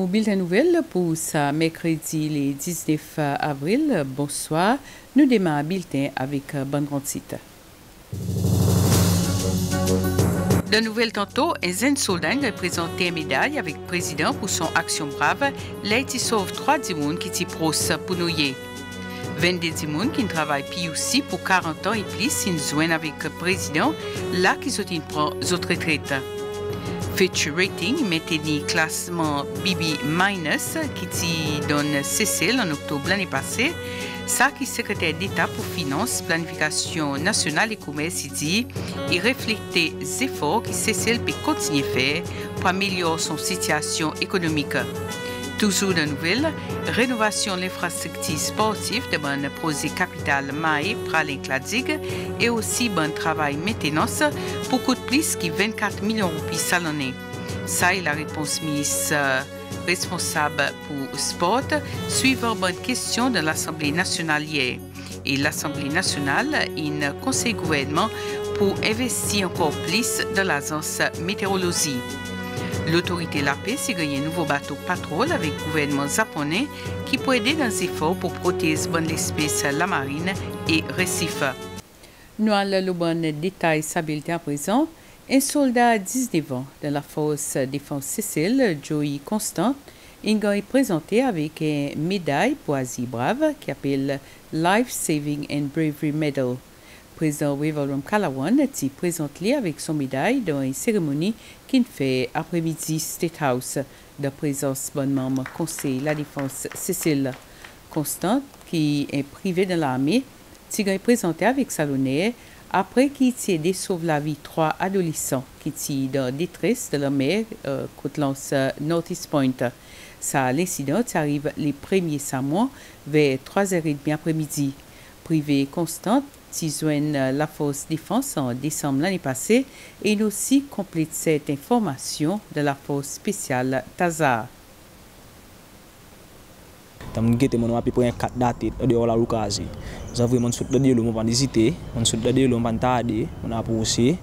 Nous bulletin nouvelle pour ce mercredi le 19 avril. Bonsoir. Nous démarrons bulletin avec bonne site. De nouvelles tantôt, un jeune soldat a présenté une médaille avec le président pour son action brave. Là, il sauve trois dimouns qui t'y pros pour nous 22 dimouns qui travaillent aussi pour 40 ans et plus, ils avec le président, là qu'ils sont prend autres retraites. Fitch Rating maintenu classement BB- qui donne Cécile en octobre l'année passée. Ça qui secrétaire d'État pour Finances, Planification nationale et commerce dit, il reflète les efforts que Cécile peut continuer à faire pour améliorer son situation économique. Toujours de nouvelles, rénovation de l'infrastructure sportive de bon projet capital Maï Pralin Cladig et aussi bon travail maintenance pour coûter plus que 24 millions de roupies l'année. Ça est la réponse ministre responsable pour sport suivant bonne question de l'Assemblée nationale hier. Et l'Assemblée nationale, un conseil gouvernement pour investir encore plus dans l'agence météorologie. L'autorité La Paix s'est gagné un nouveau bateau patrol avec le gouvernement japonais qui peut aider dans les efforts pour protéger l'espèce la marine et récif. Nous allons le bon détail s'habileté à présent. Un soldat 19 ans de la force défense Cécile, Joey Constant, est présenté avec une médaille pour Asie Brave qui s'appelle Life Saving and Bravery Medal. Président Wevalum Kalawan s'y présente avec son médaille dans une cérémonie qui fait après-midi State House de présence bon membre conseil la défense Cécile Constant qui est privé de l'armée, s'est présenté avec Salonnet après qu'il ait aidé la vie trois adolescents qui étaient dans détresse de la mer euh, côte Northeast Point. Ça, l'incident arrive les premiers mois vers 3h30 après-midi. Privé constante, joignent la force défense en décembre l'année passée et aussi complète cette information de la force spéciale Tazar. Tam gete mon api po 4 date de ola lukazi. Zavwe mon sut de lo mon van visiter, mon sut de lo mon tade, mon apu aussi.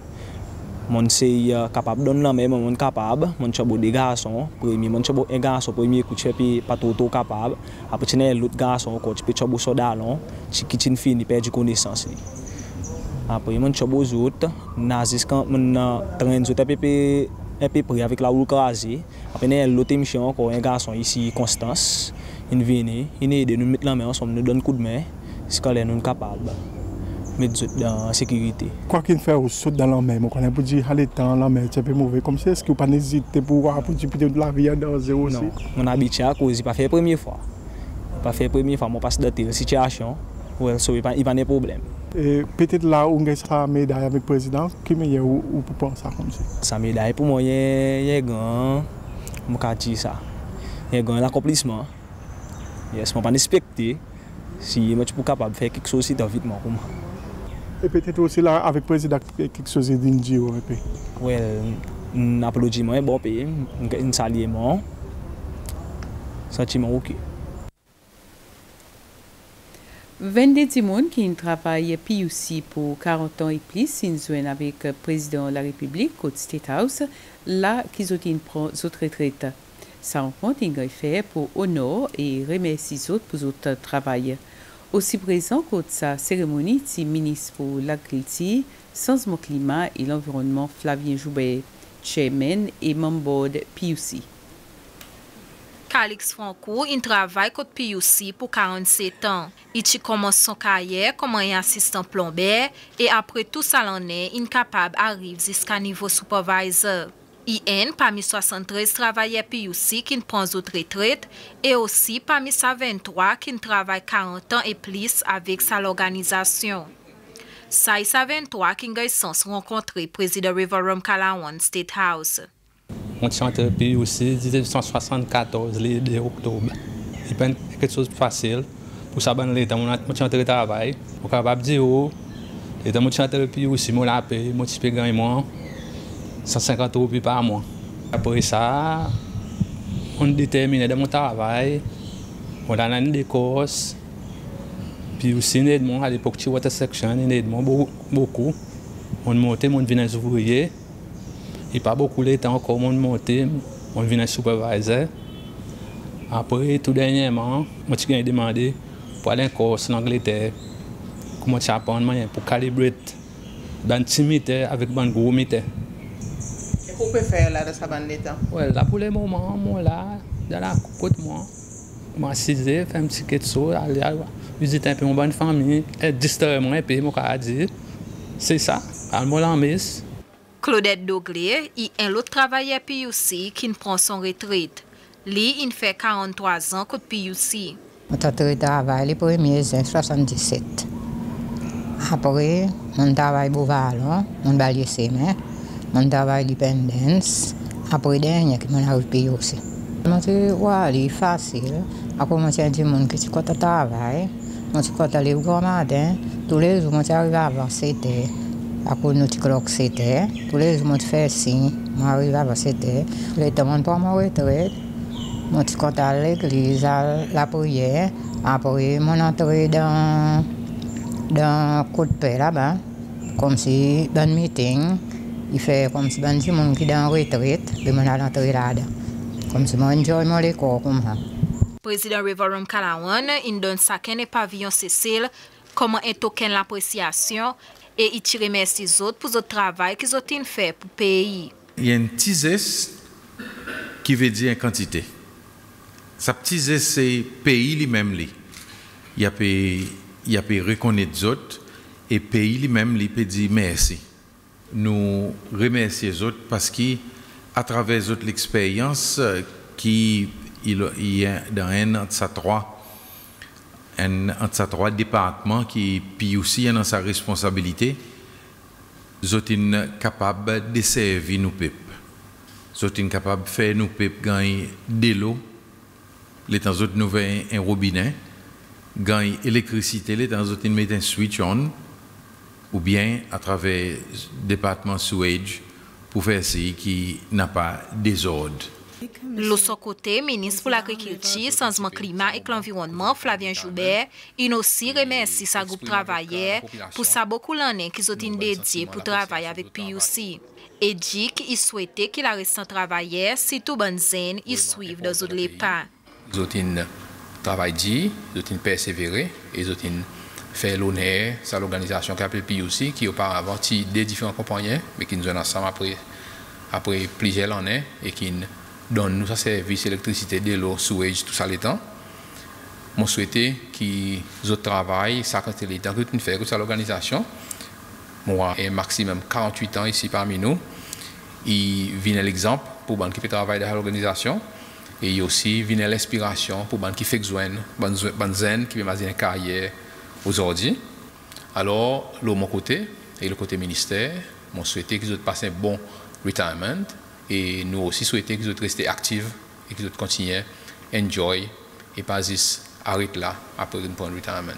Moun se uh, kapab don lan men, moun kapab, moun chabo de gason, premi, moun chabo en gason premi kouche pi patoto kapab, apre chene lout gason koch pi chabo sodalon, chi kichin fin di pe di konesans li. Apre moun chabo zout, nazis kan moun uh, tren zout epi pe pri avik la wou krasi, apre ne lout emisyon kon en gason isi Konstans, in vini, in e ide nou mit lan men, som nou don kou de men, skalen nou kapab. met zot dan sekirite. Kwa ki n fè ou sot dan lan mè, mwen konen pou di haletan lan mè, tsepe mouvè, kom se eski ou pa nezite pou wap pou di pite ou la viyan dan zè ou si? Non, mwen abitè a kozi, pa fè premye fwa. Pa fè premye fwa, mwen pas dati yon sityasyon, ou el sou yon panè problem. E petèt la ou nge sa meday avèk prezidans, ki mè ye ou pou pon sa kom se? Sa meday pou mwen ye gan, mwen ka ti sa. Ye gan l'akoplisman, yes mwen pa nespekte, si mwen ti pou kapab fè kik sosi dan vitman kouman. Et peut-être aussi là avec le président quelque chose d'indien. Oui, un applaudissement bon pays, un saluement, sentiment ok. 22 personnes qui travaillent PUC pour 40 ans et plus, ils sont avec le président de la République au State House, là qu'ils ont une autre retraite. Sa rencontre est fait pour honorer et remercier les autres pour leur travail. Osi prezant kote sa seremoni ti minis pou l'agrilti, sansman klima e l'environman Flavien Joubert, chairman e mambod PUC. Kalix Franco in travay kote PUC pou 47 an. Iti koman son kayer koman yon asistan plomber e apre tout sa lanen in kapab arrive ziskan nivou supervisor. IN pami 73 travaye PUC ki n pran zot retret e osi pami sa 23 ki n travaye 40 an e plis avik sa l'organizasyon. Sa y sa 23 ki n gay sens renkontre prezident Riverrum Kalawan State House. On chante PUC 1974 li de oktob. I pen ket sos fasil pou saban li tan moun chante le travay. Ou kabab di yo, oh, li tan moun chante le PUC moun api, moun tipi ganyan moun. 150 roupies par mois. Après ça, on détermine de mon travail, on a une des courses, puis aussi on aide à l'époque de water section, on aide beaucoup. On monte, on vient ouvrier, et pas beaucoup de temps encore, on monte, on vient supervisor. Après, tout dernièrement, moi, j'ai demandé pour aller encore en Angleterre, comment tu apprends pour calibrer dans timide avec un gros. qu'on peut faire là dans sa bande d'état ouais, Là pour le moment, moi là, dans la côte, moi, m'assiser, faire un petit quelque chose, aller visiter un peu mon bonne famille, distraire moi un peu, mon dire. C'est ça, à moi la messe. Claudette Doglier est un autre travailleur PUC qui prend son retraite. Lui, il fait 43 ans que PUC. Mon tante travaille le 1er 77. Après, mon travail Boval, mon balier ses mains. Valon, je travaille Semen, je travaille Dependence. Après, dernier, je travaille pour PUC. Je suis facile. Après, je suis un qui travaille. Je suis aller au grand matin. Tous les jours, je arrive avant 7 heures. Après, nous clock 7 heures. Tous les jours, je fais signe. Je arrive avant 7 heures. Les temps, pour ma retraite. Je suis allé à l'église, à la prière. Après, je suis entré dans un coup de paix là-bas. Comme si, dans I fè kom si ban si moun ki dan retret, be moun al antre la dan. Kom si moun joy moun le kor kom ha. Prezident Revorum Kalawan, in don saken e pavillon Cecil, koman en token l'apresyasyon, e iti remersi zot pou zot travay ki zot in fè pou peyi. Yen tizes ki ve di en kantite. Sa tizes se peyi li mem li. Ya pe, pe rekonet zot, e peyi li mem li pe di mersi. Nous remercions les autres parce qu'à travers l'expérience qui il, y dans un entre trois, un trois départements qui puis aussi dans sa responsabilité, sont capable de servir nos peuples. Sont capable de faire nos peuples gagner de l'eau, les temps autres nous un robinet, gagner l'électricité, les temps autres mettre un switch on, ou bien à travers le département sewage pour faire ce qui n'a pas désordre. Lo so kote, menis pou l'agrikilti, sanzman klima ek l'environman Flavien Joubert, inosi remersi sa goup travaye pou sa bokou lanen ki zotin dedye pou travaye avik PUC. E di ki i swete ki la resan travaye, sitou ban zen, i swiv do zot le pa. Zotin travaye di, zotin persevere, e zotin fait l'honneur à l'organisation qui s'appelle PUC, qui auparavant des différents compagnons, mais qui nous ont ensemble après, après plusieurs années et qui donne nous ça service électricité, de l'eau, sewage, tout ça les temps. Moi souhaitais qu'ils autres travaillent, ça quand les temps que l'organisation. Moi, et maximum 48 ans ici parmi nous. Il vient l'exemple pour les qui peut travailler dans l'organisation. Et aussi vient l'inspiration pour les qui fait besoin, qui peut une carrière aujourd'hui. Alors, de mon côté, et le côté ministère, moi souhaitais qu'ils passent un bon retirement et nous aussi souhaitons qu'ils restent actifs et qu'ils continuent à enjoy et pas juste arrêter là après une de retirement.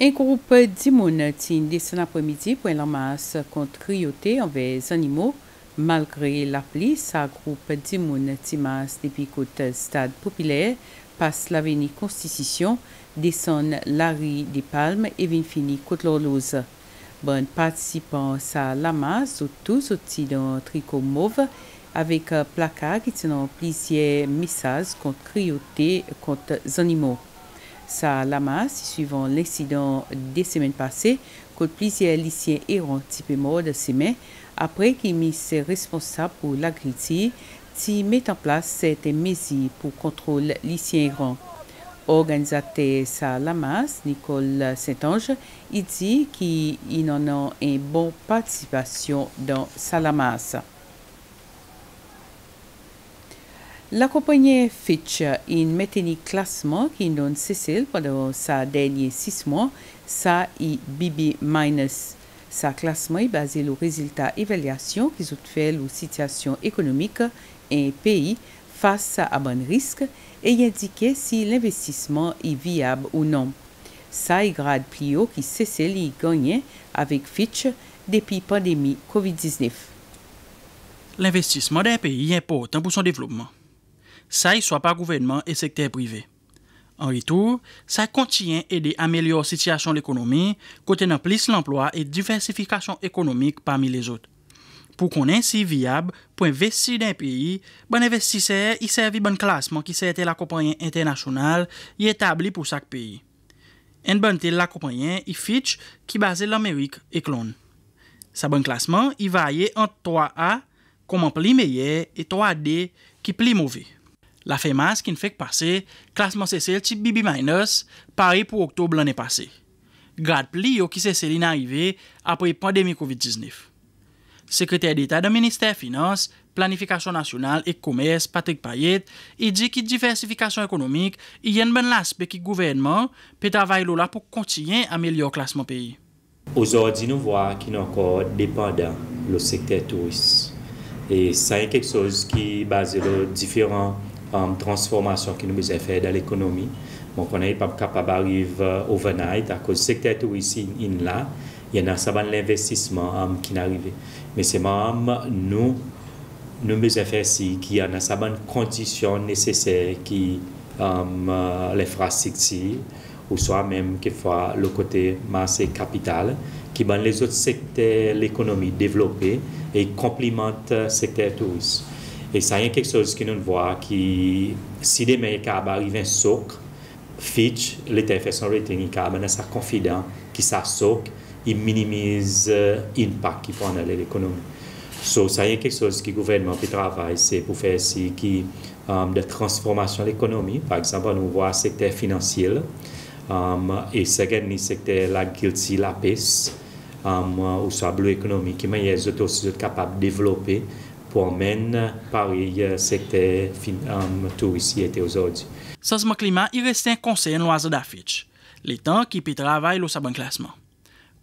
Un groupe d'immunes a cet après-midi pour la masse contre cruauté envers les animaux. Malgré la pluie, ce groupe d'immunes timas depuis le stade populaire passe l'avenue Constitution, descend la rue des Palmes et vient finir côte l'Orlose. Bon participant à la masse, tous outils d'un tricot mauve avec un placard qui tient plusieurs messages contre cruauté contre les animaux. Ça la masse, suivant l'incident des semaines passées, contre plusieurs lycéens errants type mort de semaines, après qu'ils mis ses responsables pour l'agriculture, qui met en place cette mesure pour contrôler lycéens errants organisateur sa Lamas, Nicole Saint-Ange, dit qu'il en a une bonne participation dans Salamas. La compagnie Fitch a maintenu classement qui donne cessé pendant sa dernière six mois, ça est BB-. Sa classement est basé sur le résultat évaluation qui ont fait la situation économique un pays face à bon risque et indiquer si l'investissement est viable ou non. Ça est grade plus haut qui cesse de gagner avec Fitch depuis la pandémie COVID-19. L'investissement d'un pays est important pour son développement. Ça y soit par gouvernement et secteur privé. En retour, ça continue à aider à améliorer la situation de l'économie, côté plus l'emploi et diversification économique parmi les autres. pou konen si viab pou investi den peyi, ban investise yi servi ban klasman ki se ete la kompanyen internasyonal yi etabli pou sak peyi. En ban tel la kompanyen yi Fitch ki base l'Amerik e klon. Sa ban klasman yi vaye ant 3A koman pli meye e 3D ki pli mouve. La FEMAS ki n fek pase, klasman se sel ti BB-, pari pou oktob l ane pase. Grad pli yo ki se sel inarive apre pandemi COVID-19. Sekretèr d'État de Ministère Finance, Planifikasyon Nasyonal et Komers Patrick Payet, e di ki diversifikasyon ekonomik yen ben laspe ki gouvernement pe travay lola pou kontiyen amelyor klasman peyi. Ozordi nou vwa ki nou akor depanda lo sekter touris. E sa yon kek soz ki base lo diferan um, euh, transformasyon ki nou beze fè da l'ekonomi. Mon konen yon pap kapab arrive uh, overnight akos sekter touris in, in la, yon nan saban l'investisman um, euh, ki n'arive. Arrivé. Mais c'est même nous, nous devons faire ci, qui y a des conditions nécessaires qui um, uh, l'infrastructure ou soit même qu'il faut le côté masse capital qui dans les autres secteurs l'économie développée et complémente le secteur tourisme. Et ça, y quelque chose que nous voyons qui, si demain il arrive un soc, Fitch, l'État fait son rating, il a ça confident qui ça soc, il minimise l'impact uh, qu'il prend à l'économie. So, ça y est quelque chose que le gouvernement peut travailler, c'est pour faire ici qui, um, de transformation de l'économie. Par exemple, on voit le secteur financier um, et second, le secteur la guilty, la paix, um, ou soit bleu économique, qui est les autres aussi sont capables de développer pour amener pareil uh, secteur um, touristique aujourd'hui. Sans climat, il reste un conseil en loisir d'affiche. Les temps qui peut travailler au sabon classement.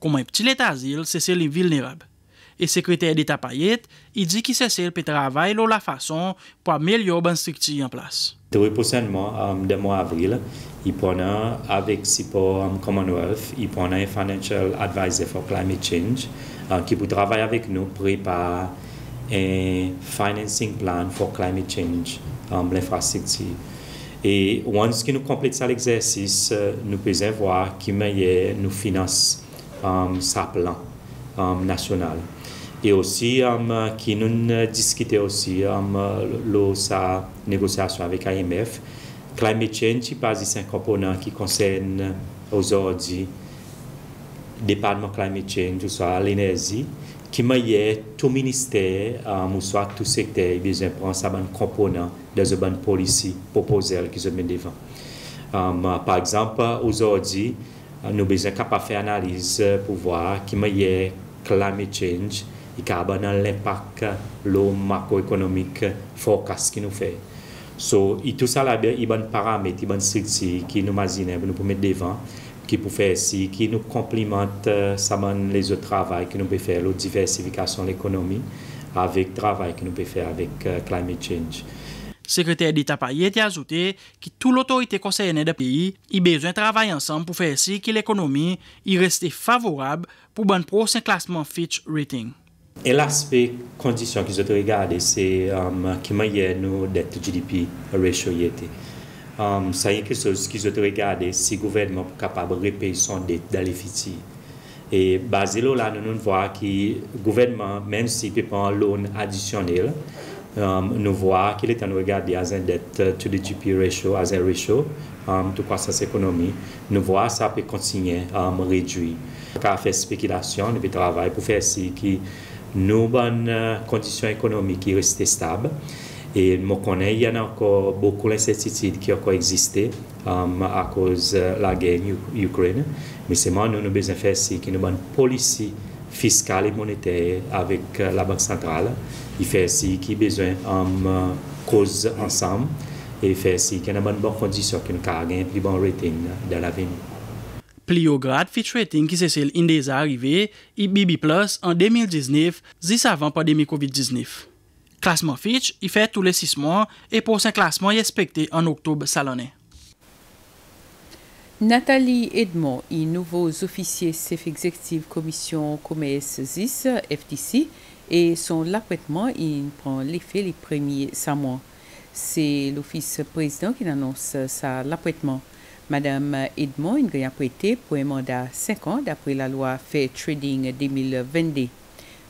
Koman pti leta zil, se se li vilnerab. E sekretèr d'Etat payet, i di ki se se pe travay lo la fason pou amelyo ban strikti yon plas. Dwe posenman, um, de mwa avril, i pwana avik sipo um, Commonwealth, i pwana yon e Financial Advisor for Climate Change, uh, ki pou travay avik nou prepa e financing plan for climate change, um, l'infrastrikti. E wans ki nou kompleks al eksersis, uh, nou pezen vwa ki meye nou finans sa plan um, national. Et aussi, um, qui nous discutons aussi um, le, sa négociation avec l'IMF. Climate change, c'est un component qui concerne aujourd'hui le département climate change, ou soit l'énergie qui est tout ministère, um, ou soit tout secteur, besoin de prendre un component dans une policy proposée qui se met devant. Um, par exemple, aujourd'hui, nous sommes besoin de faire analyse pour voir qui est climate change et qui l'impact le macroéconomique forecast qui nous fait. So, tout ça, il y a des paramètres, il des structures qui nous imaginons, nous pouvons mettre devant qui peut faire ici, qui nous complimente euh, les autres travaux que nous pouvons faire, la diversification de l'économie, avec travail que nous pouvons faire avec euh, climate change. Sekretèr d'État pa yè te azoute ki tout l'autorité konseyene de peyi y bezwen travay ansam pou fè si ki l'ekonomi y reste favorab pou ban prosen klasman Fitch Rating. E l'aspe kondisyon ki zote regade se um, kiman yè nou det GDP ratio yè te. Um, sa yè kesos ki zote regade si gouvernement pou kapab repey son det dal efiti. E bazè lò la nou nou vwa ki gouvernement menm si pe pan loun adisyonel, um, nous voyons qu'il est en regarder as un dette to the GP ratio, as un ratio um, de croissance économique. Nous que ça peut continuer à um, réduire. Car faire spéculation, nous travailler pour faire si que nos bonnes conditions économiques restent stables. Et je connais, il y a encore beaucoup d'incertitudes qui ont um, à cause de la guerre en Ukraine. Mais c'est moi, nous avons besoin de faire nous une politique fiscale et monétaire avec euh, la Banque centrale. Il fait si qui besoin de um, cause ensemble et faire si qu'il y a une bonne condition nous avons un plus bon rating dans l'avenir. Grade Fitch Rating qui s'est celle des arrivées, IBB Plus en 2019, 10 avant pandémie COVID-19. Classement Fitch, il fait tous les six mois et pour ce classement, il est expecté en octobre salonné. Nathalie Edmond et nouveaux officiers chef exécutif commission commerce 10 FTC et son l'apprêtement il prend l'effet les premiers mois. C'est l'office président qui annonce sa l'apprêtement. Madame Edmond il a apprêté pour un mandat 5 ans d'après la loi Fair Trading 2022.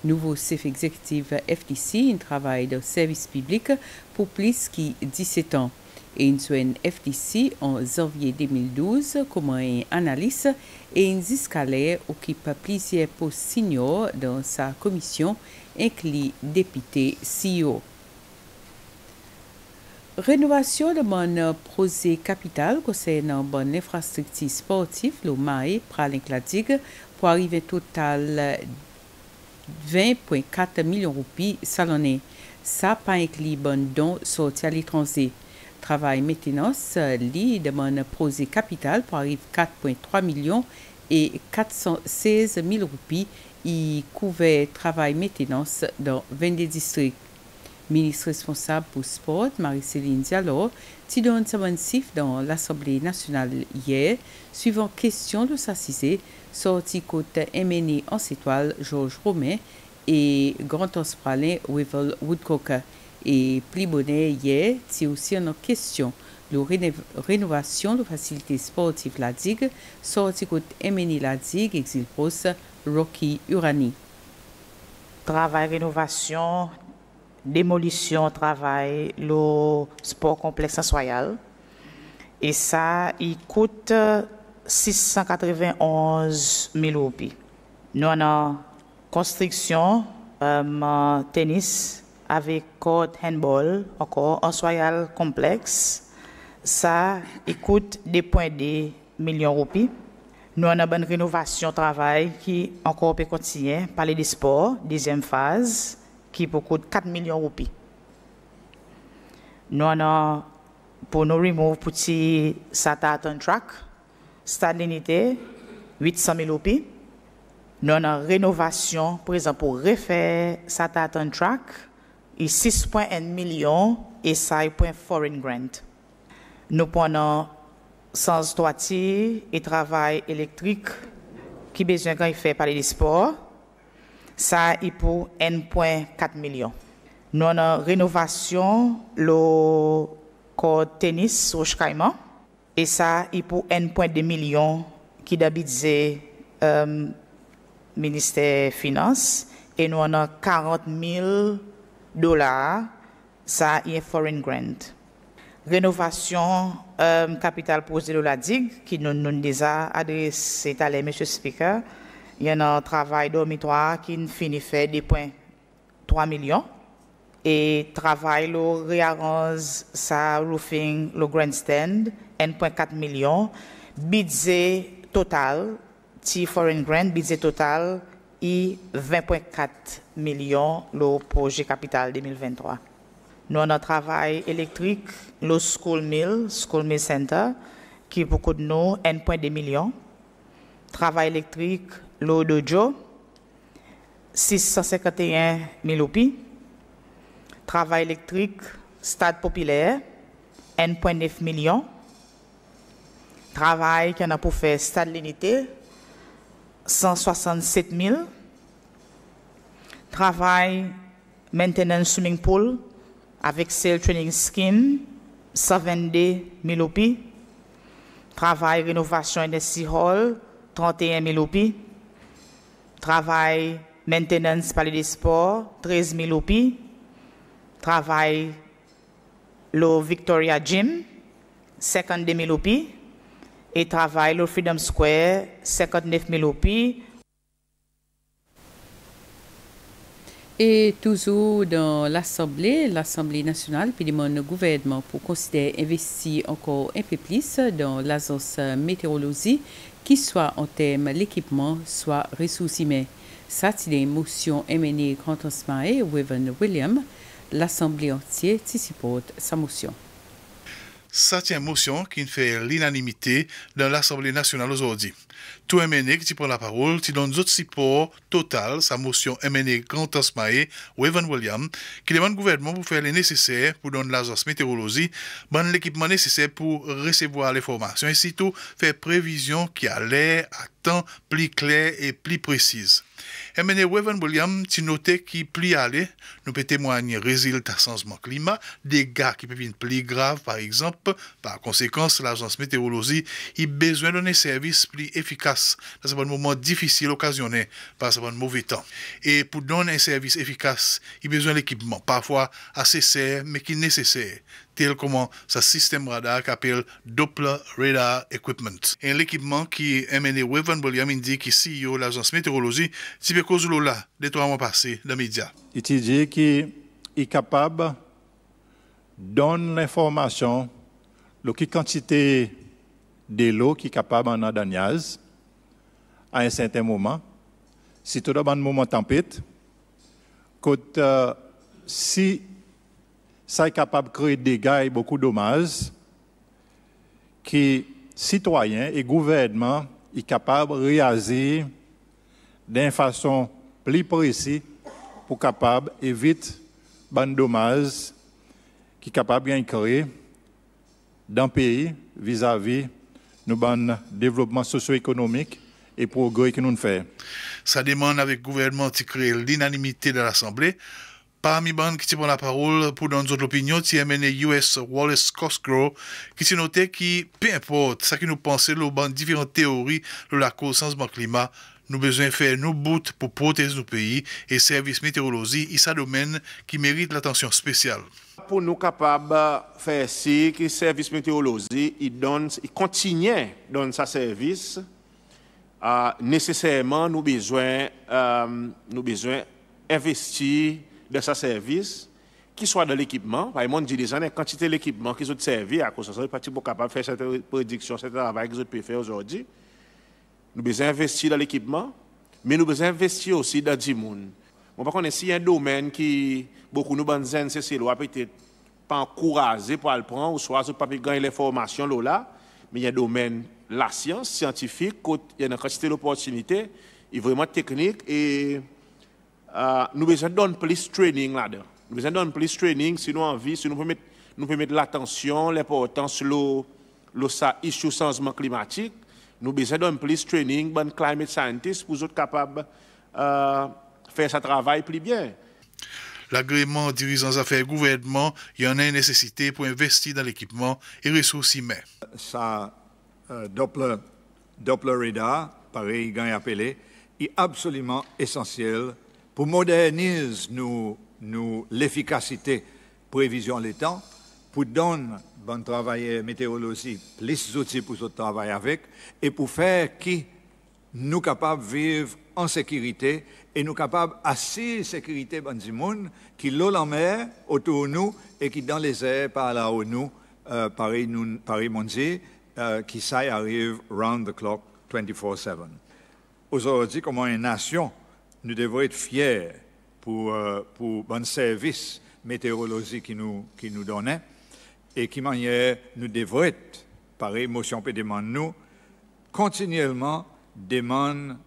Nouveau chef exécutif FTC, il travaille dans le service public pour plus de 17 ans. Et il joint FTC en janvier 2012 comme un analyste et une escalaire occupe plusieurs postes signaux dans sa commission, inclut député CEO. Rénovation de mon projet capital concernant bonne infrastructure sportive, le MAE, Pralin Cladig, pour arriver total 20,4 millions de roupies salonnés. Ça pas inclut bon don sorti à l'étranger. Travail maintenance, lit demande projet capital pour arriver 4,3 millions et 416 000 roupies. Il couvert travail maintenance dans 22 districts. Ministre responsable pour sport, Marie-Céline Diallo, ti donne dans l'Assemblée nationale hier, suivant question de s'assiser, sorti côté MNE en étoile Georges Romain et Grand Ospralin Wevel Woodcock. Et plus bonnet hier, c'est aussi une question de rénovation de facilités sportives la digue, sorti côté MNE la digue, Exil Post, Rocky Urani. Travail rénovation démolition travail le sport complexe sensorial. Et ça, il coûte 691 000 roupies. Nous avons construction, euh, tennis avec court handball, encore un soyal complexe. Ça, il coûte 2,2 millions de roupies. Nous avons une rénovation travail qui encore peut continuer, parler des sports, deuxième phase qui peut coûter 4 millions de roupies. Nous avons pour nous remove petit Sataton track, stade l'unité, 800 000 roupies. Nous avons rénovation, par exemple, pour refaire Sataton track, et 6,1 millions et 5,4 foreign grant. Nous sans toiture et travail électrique qui besoin quand il fait parler des sports ça est pour 1,4 million. Nous avons rénovation le corps tennis au Caïman et ça est pour 1,2 million qui d'habitude euh, ministère des Finances et nous avons 40 000 dollars, ça est foreign grant. Rénovation euh, capital posé de la digue qui nous, nous déjà adressé à M. Speaker il y a un travail dormitoire qui finit fait des points 3 millions. Et travail le réarrange sa roofing, le grandstand, 1,4 millions. Budget total, T foreign grant, budget total, et 20,4 millions le projet capital 2023. Nous avons un travail électrique, le School Mill, School Mill Center, qui est beaucoup de nous, 1,2 millions. Travail électrique, l'eau Joe, 651 000 roupies. Travail électrique, stade populaire, 1,9 million. Travail qu'on a pour faire stade l'unité, 167 000. Travail maintenance swimming pool avec sail training scheme, 122 000 roupies. Travail rénovation industrie hall, 31 000 roupies. Travail maintenance palais des sports, 13 000 roupies. Travail le Victoria Gym, 52 000 roupies. Et travail le Freedom Square, 59 000 Et toujours dans l'Assemblée, l'Assemblée nationale, puis le gouvernement pour considérer investir encore un peu plus dans l'agence météorologie qui soit en termes l'équipement, soit ressources humaines. Ça, c'est une motion émenée Grand et Weven William. L'Assemblée entière supporte sa motion. Ça, c'est une motion qui fait l'unanimité dans l'Assemblée nationale aujourd'hui. Tout MNE qui prend la parole, qui donne d'autres support total, sa motion MNE Grand Osmae, Weven William, qui demande au gouvernement pour faire le nécessaire pour donner l'agence météorologie, bon l'équipement nécessaire pour recevoir l'information et surtout faire prévision qui a l'air à temps plus clair et plus précise. MNE Weven William, tu noté qui plus aller, nous peut témoigner résultat changement climat, dégâts qui peuvent être plus graves par exemple, par conséquence l'agence météorologie a besoin d'un service plus efficace dans un moment difficile occasionné par ce mauvais temps. Et pour donner un service efficace, il besoin d'équipement, parfois assez serre, mais qui est nécessaire, tel comme ce système radar qu'appelle Doppler Radar Equipment. Et l'équipement qui est mené Wevan William indique qui CEO l'agence météorologie, à cause de là, des trois mois passés dans les médias. Est capable de donner l'information, la quantité de l'eau qui est capable en Adaniaz à un certain moment. Si tout un moment tempête, si ça est capable de créer des dégâts et beaucoup de dommages, que citoyens et gouvernement sont capables de réagir d'une façon plus précise pour capable éviter des dommages qui sont capables de créer dans le pays vis-à-vis nous bon développement socio-économique et progrès que nous faisons. Ça demande avec le gouvernement de créer l'unanimité de l'Assemblée. Parmi les qui prend la parole pour donner notre opinion, mené US Wallace Cosgrove qui s'est noté que peu importe ce que nous pensons, les différentes théories de la cause changement climat, nous besoin faire nos bouts pour protéger nos pays et services météorologie, et ça domaine qui mérite l'attention spéciale pour nous capables de faire ci, que le service météorologie il continue à donner sa service, euh, nécessairement nous besoin, euh, nous besoin investir dans sa service, qu'il soit dans l'équipement. Par exemple, dit déjà, la quantité d'équipement qui ont servi à cause de ça, pour capable de faire cette prédiction, ce travail qu'ils ont faire aujourd'hui. Nous besoin investir dans l'équipement, mais nous besoin investir aussi dans du monde. Bon, par contre, s'il y a un domaine qui, beaucoup de bonnes c'est loi peut-être pas encouragé pour le prendre, ou soit pas gagner l'information là, mais il y a un domaine, la science scientifique, il y a une quantité d'opportunités, il est vraiment technique et euh, nous besoin donner plus de training là-dedans. Nous besoin donner plus de training si nous envie, si nous pouvons mettre, nous mettre l'attention, l'importance le le issue changement climatique. Nous besoin donner plus de training, bon climate scientist pour être capables euh, faire ce travail plus bien. L'agrément dirigeants affaires gouvernement, il y en a une nécessité pour investir dans l'équipement et ressources humaines. Ça, euh, Doppler, Doppler radar, pareil, gagne appelé, est absolument essentiel pour moderniser nous, nous l'efficacité prévision des temps, pour donner bon travail météorologie plus d'outils pour travailler avec et pour faire qui nous capables de vivre en sécurité et nous capables assez sécurité dans le qui l'eau en mer autour de nous et qui dans les airs par là haut nous euh, nous Paris euh, qui ça arrive round the clock 24/7. Aujourd'hui comme une nation nous devons être fiers pour euh, pour bon service météorologique qui nous qui nous donnait et qui manière nous devons être par émotion peut nous continuellement demande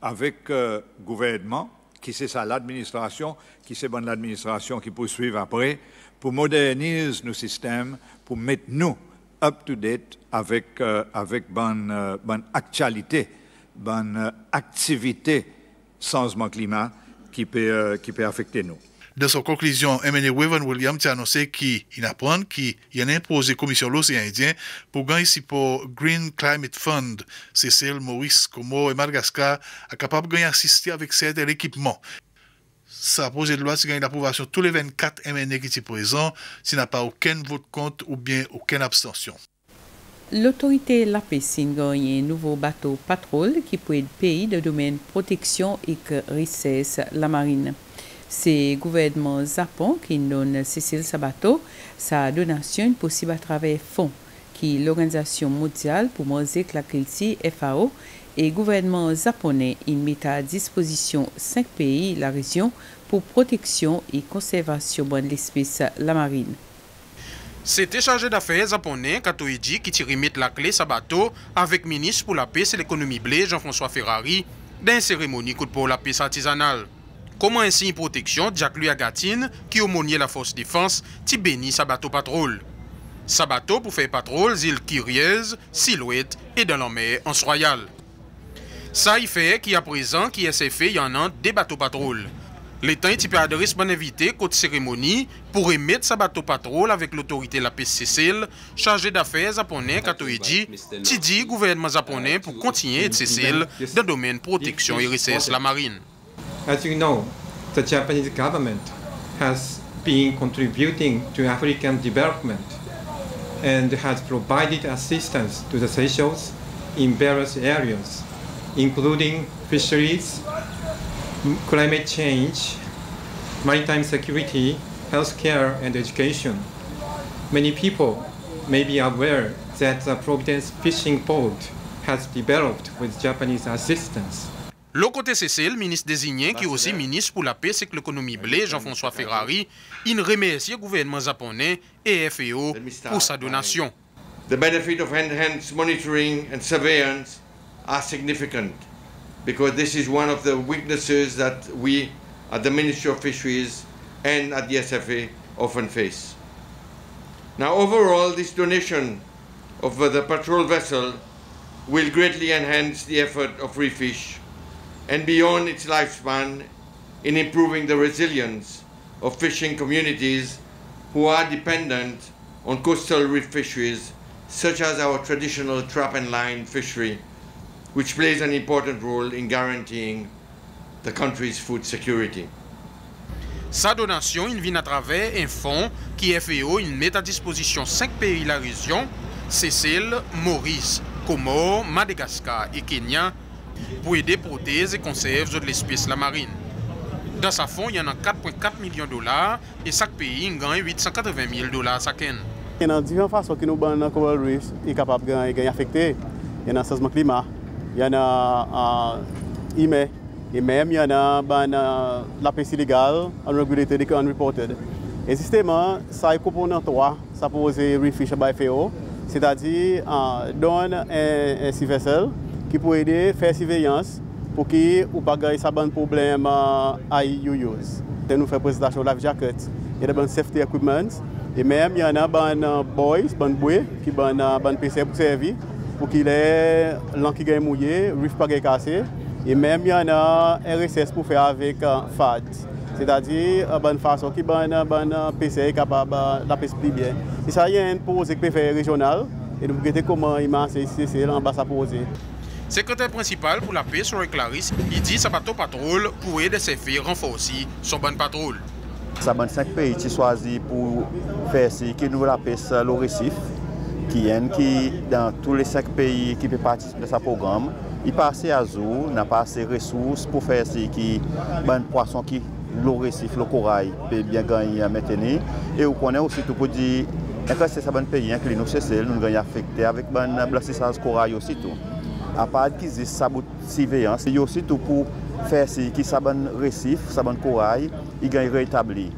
avec euh, gouvernement, qui c'est ça l'administration, qui c'est bonne l'administration qui poursuit après, pour moderniser nos systèmes, pour mettre nous up-to-date avec, euh, avec bonne, euh, bonne actualité, bonne activité changement climat qui peut, qui peut affecter nous. Dans son conclusion, M.N. Wevan Williams a annoncé qu'il apprend qu'il y a imposé commission l'océan Indien pour gagner ici pour Green Climate Fund. Cécile, Maurice, Como et Madagascar a capable de gagner assister avec certains équipements. Ça projet de loi qui gagne l'approbation tous les 24 MNE qui sont présents, s'il n'a pas aucun vote contre ou bien aucune abstention. L'autorité la Pessine gagne un nouveau bateau patrol qui peut être pays de domaine protection et que richesse la marine. C'est le gouvernement Japon qui donne Cécile Sabato sa donation possible à travers fonds qui l'Organisation mondiale pour musique la culture FAO et le gouvernement japonais il met à disposition cinq pays la région pour protection et conservation de l'espèce la marine. C'était chargé d'affaires japonais Katoiji qui remet la clé Sabato avec ministre pour la paix et l'économie blé Jean-François Ferrari dans une cérémonie pour la paix artisanale. Comment signe protection, Jack Louis Agatine, qui aumônier la force défense, ti béni sa bateau patrol? Sa bateau pour faire patrol, îles Kyriez, Silhouette et dans la mer en Royal. Ça y fait qu'à présent, qui fait, il y en a des bateaux patrol. L'État est adresse bon invité côté cérémonie pour émettre sa bateau patrol avec l'autorité la PCCL, chargé d'affaires japonais Katoeji, qui dit gouvernement japonais pour continuer de Cécile dans le domaine protection et recherche la marine. As you know, the Japanese government has been contributing to African development and has provided assistance to the Seychelles in various areas, including fisheries, climate change, maritime security, healthcare, and education. Many people may be aware that the Providence fishing port has developed with Japanese assistance. Le côté Cécile, ministre désigné, qui est aussi ministre pour la paix et l'économie blé, Jean-François Ferrari, il remercie le gouvernement japonais et FAO pour sa donation. The benefit of enhanced monitoring and surveillance are significant because this is one of the weaknesses that we at the Ministry of Fisheries and at the SFA often face. Now, overall, this donation of the patrol vessel will greatly enhance the effort of Refish and beyond its lifespan in improving the resilience of fishing communities who are dependent on coastal reef fisheries such as our traditional trap and line fishery, which plays an important role in guaranteeing the country's food security. Sa donation il vient à travers un fonds qui FAO il met à disposition cinq pays de la région, Seychelles, Maurice, Comores, Madagascar et Kenya, pou ede protez e konserv zot l'espèse la marine. Dan sa fon, yon an 4.4 milyon dolar e sak peyi yon gan 880 mil dolar saken. Yon an divyan fason ki nou ban nan Coral Reefs yon kapap gan yon afekte. Yon an sazman klima, yon an ime, e mem yon an ban la pesi legal, unregulated, unreported. E sisteman, sa yon komponan 3, sa pose reef fish bay feyo, se ta di don en si vesel, ki pou ede fè siveyans pou ki ou bagay sa ban problem uh, ay you use. Te nou fè prezentasyon laf jaket, yade ban safety equipment, e mèm yana ban uh, boys, ban bwe, ki ban, uh, ban PC pou servi, pou ki le lan ki gen mouye, rif pa gen kase, e mèm yana RSS pou fè avèk FAD. Se ta di, ban fason ki ban, ban PC e kapab la pes pli byen. E sa yon pou zek pe fè regional, e nou gete koman iman se se se lan basa pou ose. Sekretèr principal pou la paix Soray Claris, y di sa bato patroul pou e de se fi renforsi son ban patroul. Sa ban 5 peyi ti swazi pou fè si ki nou la paix lo resif, ki yen ki dan tou le 5 peyi ki pe patispe sa program, y pase azou, nan pase resous pou fè si ki ban poason ki lo resif, lo koray, pe bien ganyi a meteni, e ou konen osi tou pou di, enkase sa ban peyi, enkli nou se sel, nou ganyi afekte avik ban blasisans koray osi tou. apad ki zi sabout siveyans. Yo sitou pou fè si ki saban resif, saban koray, i gen reetabli.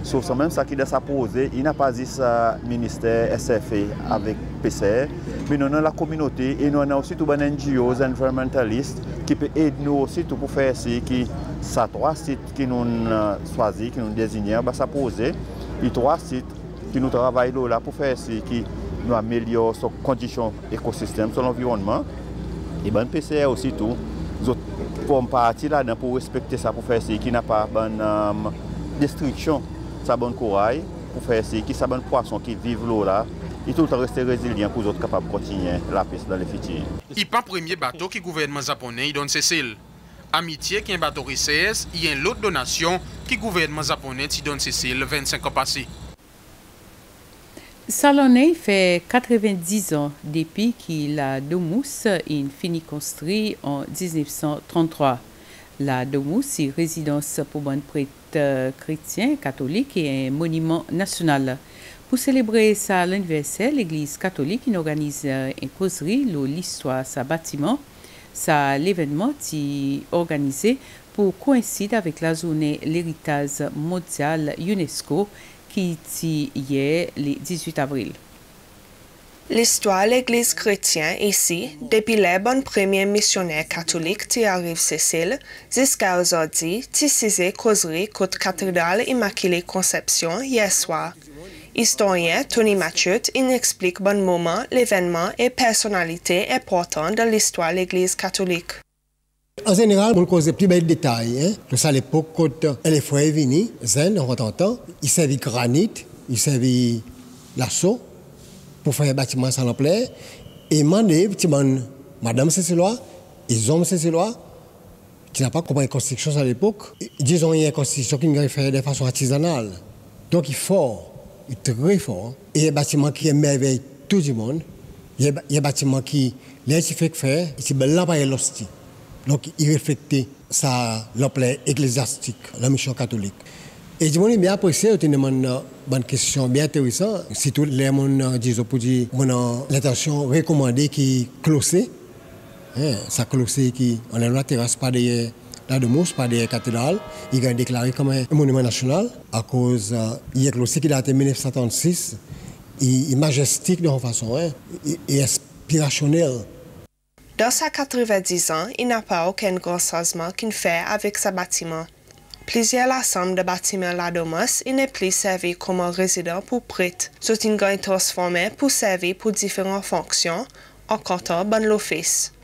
Sou sa menm sa ki de sa pose, i na pa zi sa minister SFE avèk PCR, men nou nan la kominote, e nou nan ositou ban NGOs, environmentalist, ki pe ed nou ositou pou fè si ki sa 3 sit ki nou euh, swazi, ki nou dezinyen, ba sa pose, i 3 sit ki nou travay lou la pou fè si ki nou amelyor so kondisyon ekosistem, son environman, E ban PCR osi tou, zot pon pati la dan pou respekte sa pou fè se ki na pa ban um, euh, destriksyon sa ban koray, pou fè se ki sa ban poason ki vive lò la, et tout an reste rezilyen pou zot kapab kontinyen la pes dan le fiti. Ipa premye bato ki gouvernement Japonen yi don sesil. Amitye ki yon bato reses, yon lot donasyon ki gouvernement Japonen ti don sesil 25 an pasi. Salonné fait 90 ans depuis qu'il a Domus in fini construit en 1933. La Domus est résidence pour bon prêtre chrétien catholique et un monument national. Pour célébrer sa l'anniversaire, l'Église catholique organise une causerie l'histoire sa bâtiment. Ça l'événement est organisé pour coïncider avec la journée l'héritage mondial UNESCO ki ti ye le 18 avril. L'histoire l'Église chrétienne ici, depuis les bonnes premiers missionnaires catholiques qui arrivent Cécile, jusqu'à aujourd'hui, qui s'est causerie contre cathédrale Immaculée Conception hier soir. Historien Tony Mathieu in explique bon moment l'événement et personnalité importante de l'histoire de l'Église catholique. En général, on cause des petits belles détails. Hein. C'est à l'époque, quand les frères est venu, Zen, en temps, il servait granit, il servait l'assaut pour faire un bâtiment sans l'emploi. Et mandé, madame Cécilois, les hommes Cécilois, qui n'a pas compris la construction à l'époque, disons qu'il y a une construction qui est faite de façon artisanale. Donc il est fort, il est très fort. Et un bâtiment qui émerveille tout le monde. Il y a un bâtiment qui, là, fait faire, c'est blanc par l'hostie. Donc il reflète ça, l'emploi ecclésiastique, la mission catholique. Et je me bien apprécié, c'est une bonne question bien intéressante. Si tous les gens disent pour dire, l'intention recommandée qui closée, hein, ça closé qui, on est la terrasse pas de la de Mousse, pas de cathédrale, il a déclaré comme un monument national à cause, euh, il est closé qui date de 1936, il est majestique de façon, hein, inspirationnel. Dans sa 90 ans, il n'a pas aucun grand changement qu'il fait avec sa bâtiment. Plusieurs ensembles de bâtiments la Domus, il n'est plus servi comme un résident pour prêtre. C'est une grande transformée pour servir pour différentes fonctions, en comptant bon l'office.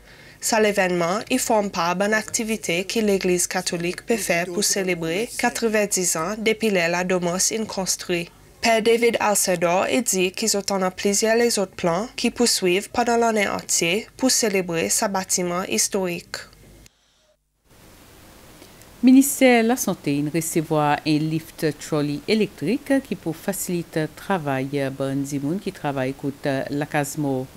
Sa l'événement, il forme pas bonne activité que l'Église catholique peut faire pour célébrer 90 ans depuis la Domus in construit. Père David Alcedor a dit qu'ils ont plusieurs les autres plans qui poursuivent pendant l'année entière pour célébrer ce bâtiment historique. Ministère de la Santé recevoir un lift trolley électrique qui peut faciliter le travail de gens qui travaillent à la Casmo.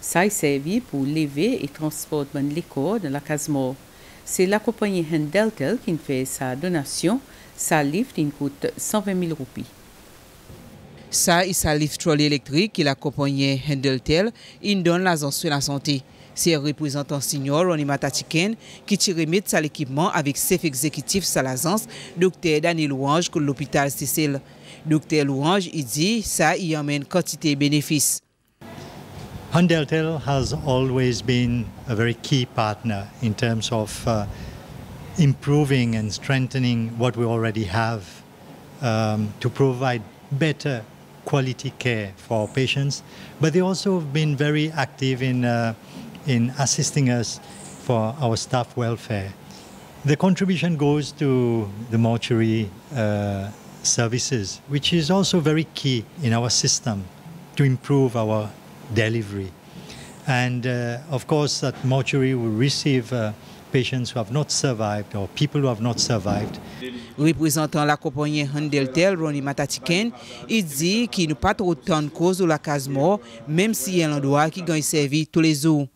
Ça est servi pour lever et transporter les corps de la Casmo. C'est la compagnie Hendeltel qui fait sa donation. Sa lift coûte 120 000 roupies. Ça, il sa lift trolley électrique qui la compagnie Hendeltel, donne la sur la santé. C'est un représentant senior Ronnie Matatiken qui tire remettre à l'équipement avec chef exécutif Salazans, Dr. Daniel Louange, pour l'hôpital Cécile. Dr. Louange, il dit ça y amène quantité de bénéfices. Hundeltel has always been a very key partner in terms of uh, improving and strengthening what we already have um, to provide better quality care for our patients. But they also have been very active in uh, in assisting us for our staff welfare. The contribution goes to the mortuary uh, services, which is also very key in our system to improve our delivery. And uh, of course, that mortuary will receive uh, patients who have not survived or people who have not survived. Représentant la compagnie Handeltel, Ronnie Matatiken, il dit qu'il n'y a pas trop de temps de cause de la case mort, même s'il y a un endroit qui gagne servi tous les jours.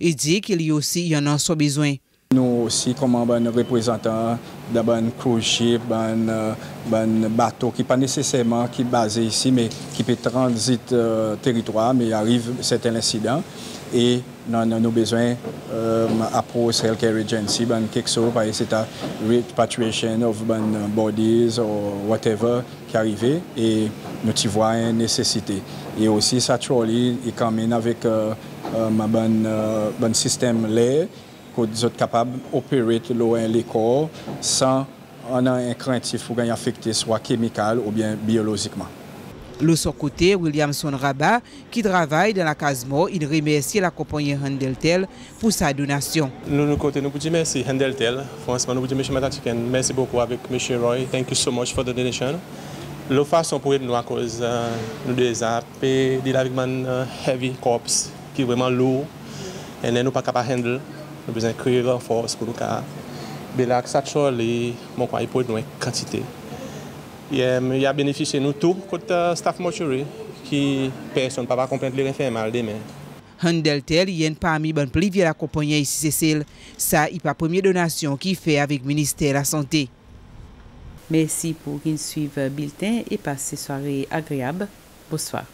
Il dit qu'il y a aussi y en a son besoin. Nous aussi, comme un représentant d'un cruise ship, d'un bateau qui n'est pas nécessairement qui est basé ici, mais qui peut transiter euh, territoire, mais il arrive certains incidents. Et nous avons besoin d'approche euh, healthcare agency, quelque chose, par exemple, repatriation of ben, bodies ou whatever qui arrive, et nous y voyons une nécessité. Et aussi, ça trolley, il quand même avec euh, un bon, bon système l'air que sont capables d'opérer les corps sans un craintif pour affecter soit chimical ou bien biologiquement. De son côté, Williamson Rabat, qui travaille dans la Casmo, il remercie la compagnie Handeltel pour sa donation. Nous, nous côté, nous vous merci Handeltel. Franchement, nous vous disons M. merci beaucoup avec M. Roy. Thank you so much for the donation. La façon pour nous à cause uh, nous déjà deal avec un uh, heavy corps qui est vraiment lourd et nous ne pas capable de handle. Nous avons besoin de créer une force pour nous. Mais là, ça les mon quoi, il nous quantité. Yèm, y a benefise nou tou kote uh, staff mortuary ki person pa pa komplente lè renfè mal demè. Handeltel yen pa mi ban plivye la komponye isi sesel, sa y pa premye donasyon ki fè avik Ministè la Santé. Mersi pou ki n suive Bilten e pase soare agreab. Bonsoir.